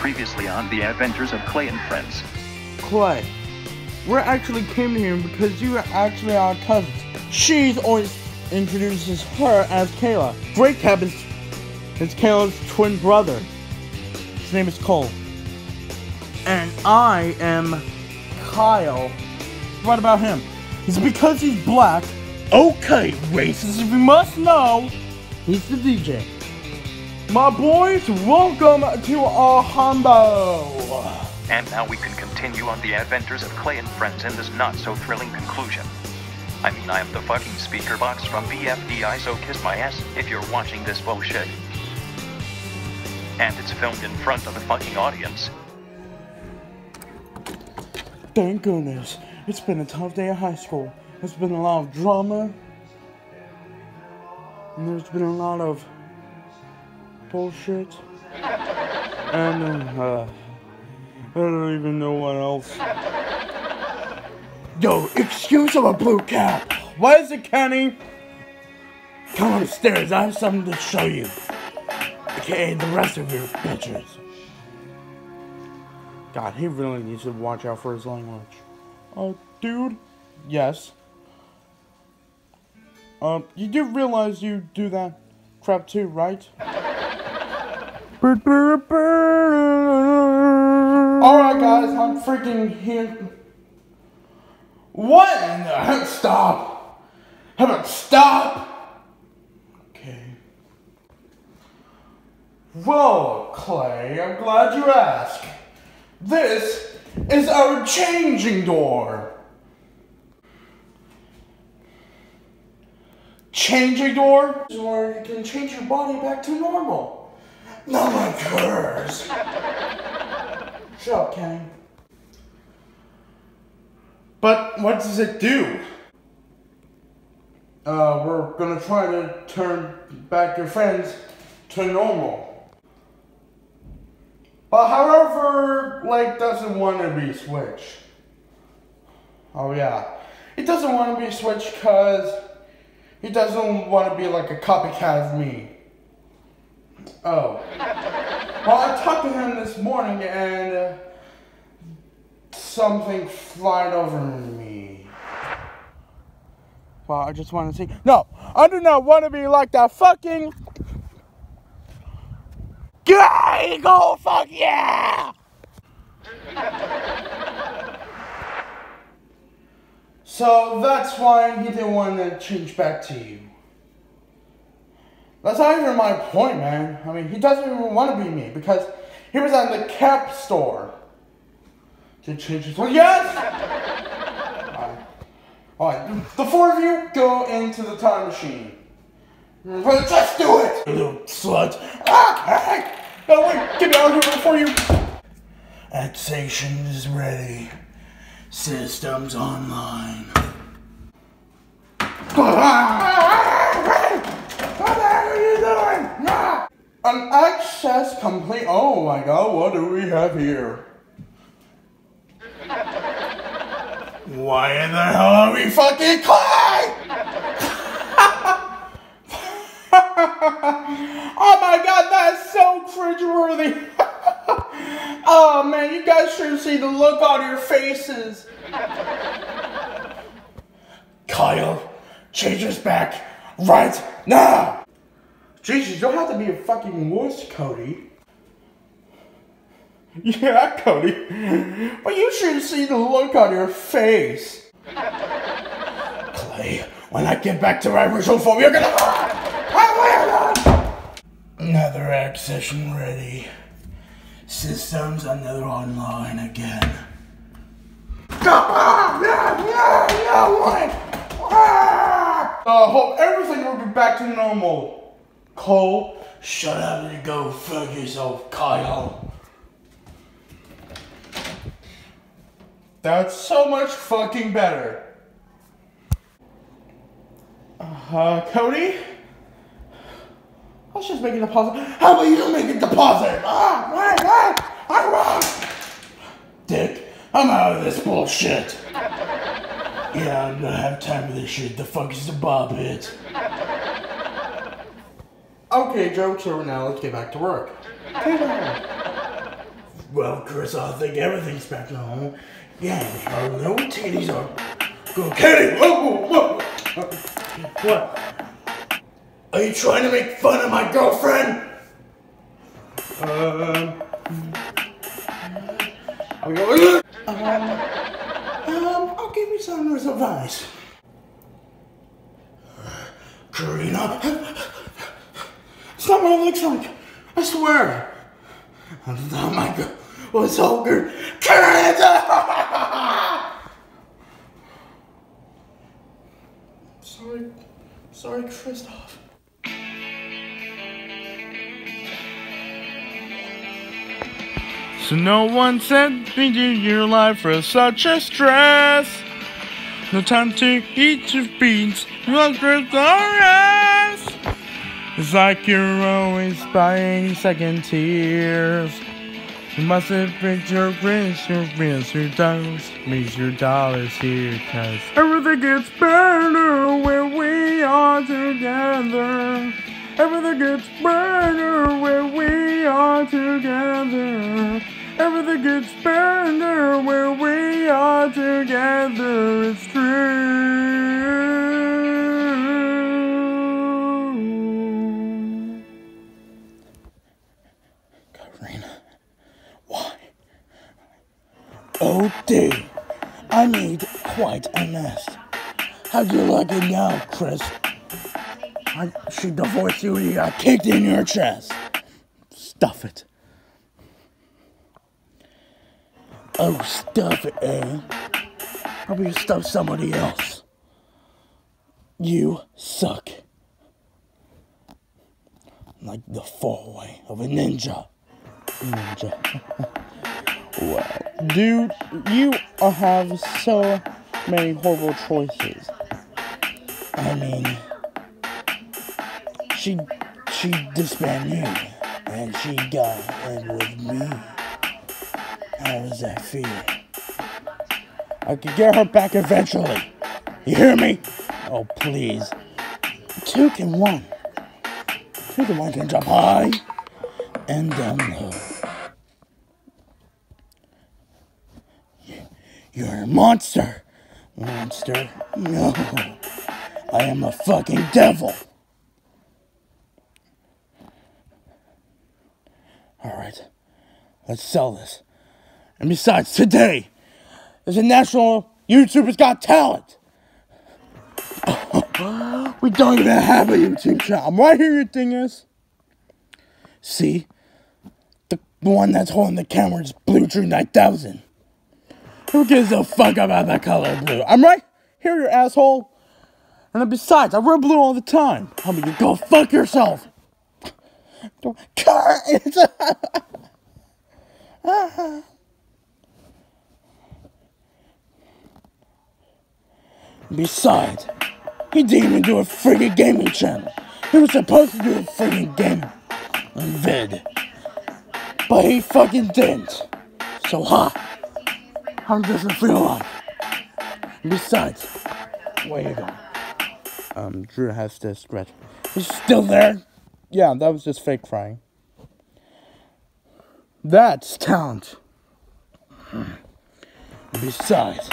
Previously on The Adventures of Clay and Friends. Clay, we actually came here because you are actually our cousins. She's always introduces her as Kayla. Great Cap is, is Kayla's twin brother. His name is Cole. And I am Kyle. What about him? It's because he's black. Okay, racist, if you must know, he's the DJ. My boys, welcome to our Humbo. And now we can continue on The Adventures of Clay and Friends in this not so thrilling conclusion. I mean, I am the fucking speaker box from BFDI, so kiss my ass if you're watching this bullshit. And it's filmed in front of a fucking audience. Thank goodness. It's been a tough day at high school. There's been a lot of drama. And there's been a lot of bullshit. And uh, I don't even know what else. Yo, excuse of a blue cap. Is it, Kenny? Come upstairs. I have something to show you. Okay, the rest of your bitches. God, he really needs to watch out for his language. Oh, dude? Yes. Um, you do realize you do that crap too, right? Alright, guys, I'm freaking here. What in the heck? Stop! About stop? Okay. Well, Clay, I'm glad you asked. This is our changing door. Changing door is where you can change your body back to normal. Not like hers. Shut up, Kenny. But what does it do? Uh, we're gonna try to turn back your friends to normal. But however, like, doesn't want to be switched. Oh yeah. He doesn't want to be switched because he doesn't want to be like a copycat of me. Oh. Well, I talked to him this morning and something flied over me. Well, I just want to see. No, I do not want to be like that fucking. Gay go fuck yeah! so that's why he didn't want to change back to you. That's not even my point, man. I mean, he doesn't even want to be me because he was at the cap store to change his. Well, yes. All right, the four of you go into the time machine. But just do it, you little slut. Ah, hey. No, wait, get me out of here before you. Accession is ready. Systems online. What the heck are you doing? Ah! An access complete. Oh my god, what do we have here? Why in the hell are we fucking Clay? oh my god, that is so cringeworthy. oh man, you guys should see the look on your faces. Kyle, change us back right now. Jesus, you don't have to be a fucking wuss, Cody. Yeah, Cody. But you should see the look on your face. Clay, when I get back to my original form, you're gonna. Another accession ready. Systems another online again. I ah, ah. uh, hope everything will be back to normal. Cole, shut up and go fuck yourself, Kyle. That's so much fucking better. Uh, Cody? Let's just make a deposit. How about you make a deposit? Ah, ah, ah, ah, ah. Dick, I'm out of this bullshit. Yeah, I don't have time for this shit. The fuck is the bob hit? Okay, jokes over now. Let's get back to work. Well, Chris, I think everything's back to now. Yeah, our no titties are. Go, Kenny! Whoa, whoa, whoa! What? Are you trying to make fun of my girlfriend? Um. I'm going. Um, um, I'll give you some advice. Karina. It's not what it looks like. I swear. Oh my god. Was good. Karina! sorry. Sorry, Christoph. So no one sent me to your life for such a stress. No time to eat your beans, with the rest. It's like you're always buying second tiers. You must have picked your prince, your prince, your dollars, makes your dollars here, cause everything gets better when we are together. Everything gets better when we are together. Everything gets better when we are together. It's true. Need quite a mess. How do you like it now, Chris? I, should divorce you you got kicked in your chest. Stuff it. Oh, stuff it, eh? Probably stuff somebody else. You suck. Like the fallaway of a ninja. Ninja. dude, you have so many horrible choices. I mean, she she disbanded you, and she got in with me. How does that feel? I could get her back eventually. You hear me? Oh, please. Two can one. Two can one can jump high and down low. You're a monster. Monster. No. I am a fucking devil. Alright. Let's sell this. And besides, today is a national YouTuber's Got Talent. we don't even have a YouTube channel. I'm right here, your thing is. See? The one that's holding the camera is Blue Drew 9000. Who gives a fuck about that color blue? I'm right here, you asshole. And then besides, I wear blue all the time. I mean, you go fuck yourself. Don't, Besides, he didn't even do a friggin' gaming channel. He was supposed to do a friggin' game vid. But he fucking didn't. So, huh? How does it feel like? Besides, where you going? Um, Drew has to scratch. He's still there? Yeah, that was just fake crying. That's talent. Besides,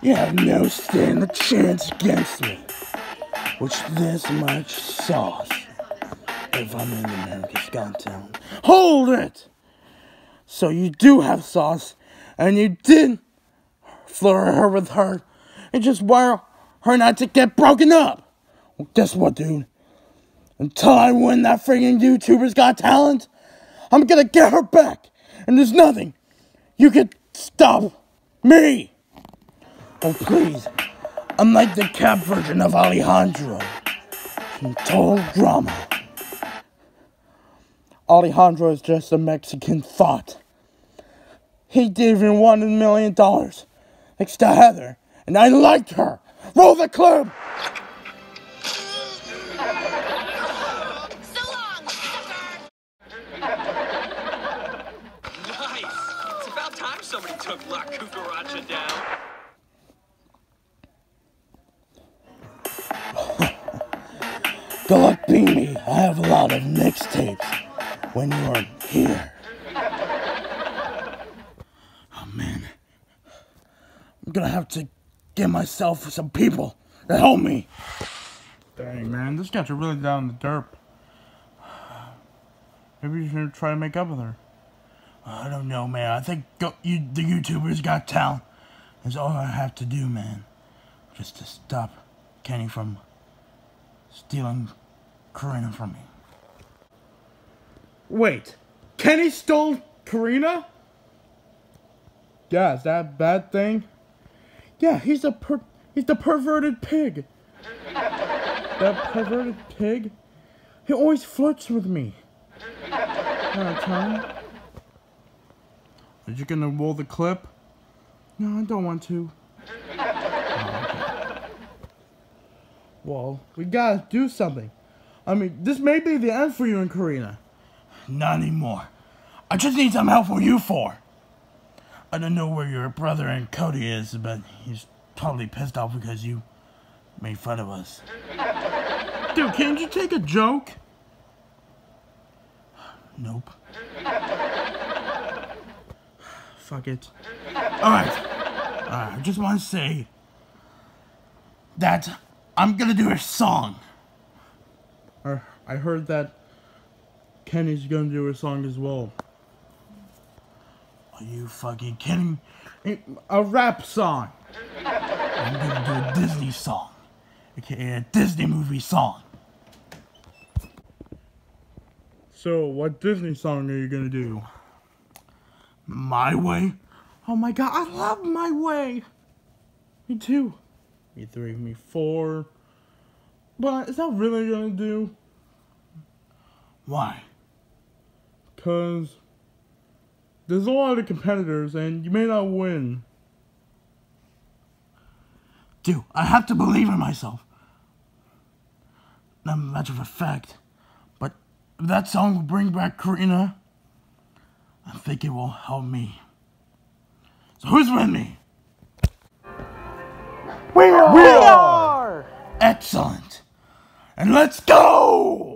you have no stand a chance against me. Which this much sauce. If I'm in America's Got Talent. Hold it! So you do have sauce, and you did flirt her with her, and just wire her not to get broken up. Well, guess what, dude? Until I win that friggin' YouTuber's Got Talent, I'm gonna get her back. And there's nothing you can stop me. Oh, please. I'm like the cap version of Alejandro from Total Drama. Alejandro is just a Mexican thought. He did even want a million dollars next to Heather, and I liked her. Roll the clip! So long, sucker! Nice! It's about time somebody took La Cucaracha down. Good luck being me. I have a lot of mixtapes when you are here. Gonna have to get myself some people to help me. Dang, man, this guy's really down in the derp. Maybe you should try to make up with her. I don't know, man. I think go, you, the YouTubers got talent. That's all I have to do, man. Just to stop Kenny from stealing Karina from me. Wait, Kenny stole Karina? Yeah, is that a bad thing? Yeah, he's a per he's the perverted pig. that perverted pig? He always flirts with me. Are you gonna roll the clip? No, I don't want to. Oh, okay. Well, we gotta do something. I mean, this may be the end for you and Karina. Not anymore. I just need some help for you four. I don't know where your brother and Cody is, but he's totally pissed off because you made fun of us. Dude, can't you take a joke? Nope. Fuck it. Alright. Alright, I just want to say that I'm gonna do a song. I heard that Kenny's gonna do a song as well. Are you fucking kidding me? A rap song. I'm gonna do a Disney song. AKA a Disney movie song. So, what Disney song are you gonna do? My Way? Oh my god, I love My Way! Me too. Me three, me four. But is that really gonna do? Why? Because there's a lot of competitors and you may not win. Dude, I have to believe in myself. Not much of a fact, but if that song will bring back Karina, I think it will help me. So who's with me? We are! We are! Excellent. And let's go!